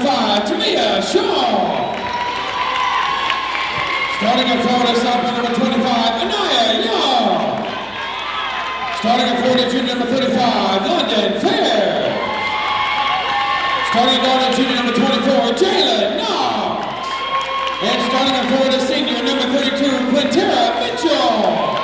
number five, Tamia Shaw. Starting at 40, sophomore number 25, Anaya Young. Starting at 42, number 35, London Fair. Starting at London junior number 24, Jalen Knox. And starting at 40, senior number 32, Quintera Mitchell.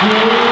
Yeah.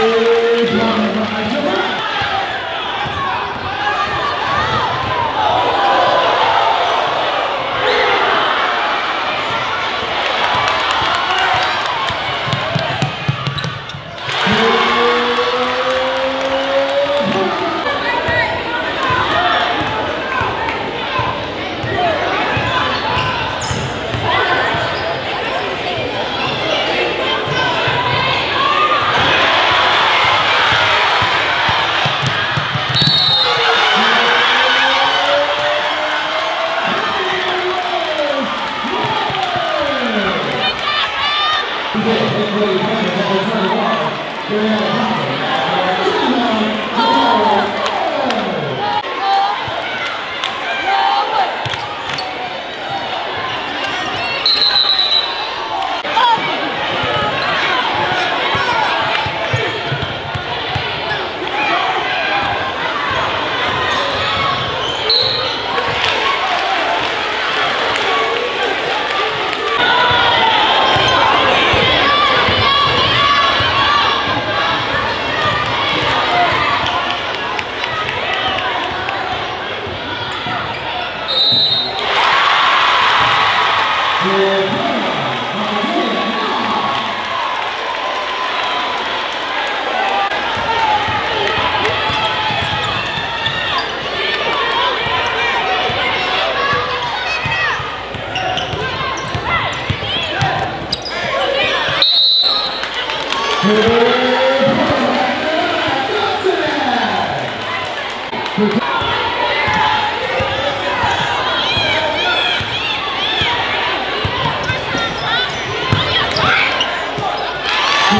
Please welcome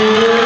Thank